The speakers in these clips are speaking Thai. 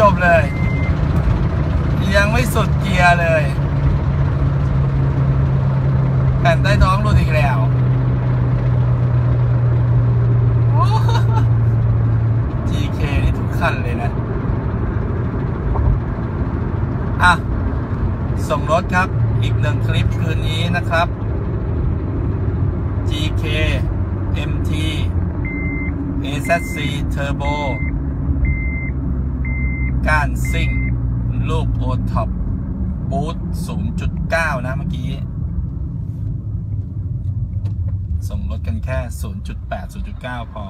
จบเลย ยังไม่สุดเกียร์เลย แผ่นใต้ท้องหลุดอีกแล้ว GK นี่ทุกคันเลยนะ อะ ส่งรถครับ อีกหนึ่งคลิปคืนนี้นะครับ GK MT AZC Turbo ก้านซิ่ง ลูกโอท็อปบูท0.9 นะ เมื่อกี้ ส่งรถกันแค่ 0.8 0.9 พอ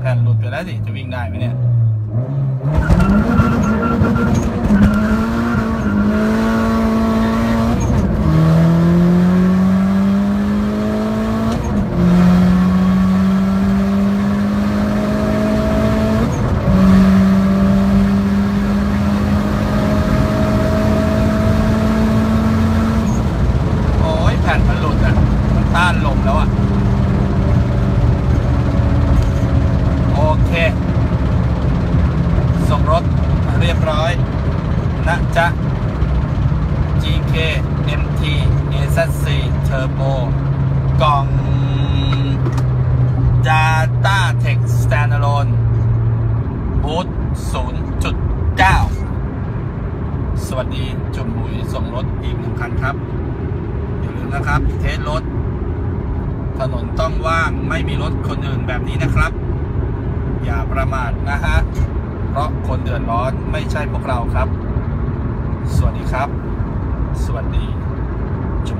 แผ่นหลุดไปแล้วสิ จะวิ่งได้ไหมเนี่ย โอ้ยแผ่นมันหลุดอะ มันต้านลมแล้ว อะ โอเค ส่งรถเรียบร้อยนะจ๊ะ GK MT AZC Turbo กล่อง Data Tech Standalone บูท0.9 สวัสดีจุ่มบุยส่งรถอีกหนึ่งคันครับ อย่าลืมนะครับ เทสรถ ถนนต้องว่างไม่มีรถคนอื่นแบบนี้นะครับ อย่าประมาทนะฮะ เพราะคนเดือดร้อนไม่ใช่พวกเราครับ สวัสดีครับ สวัสดี จุ๊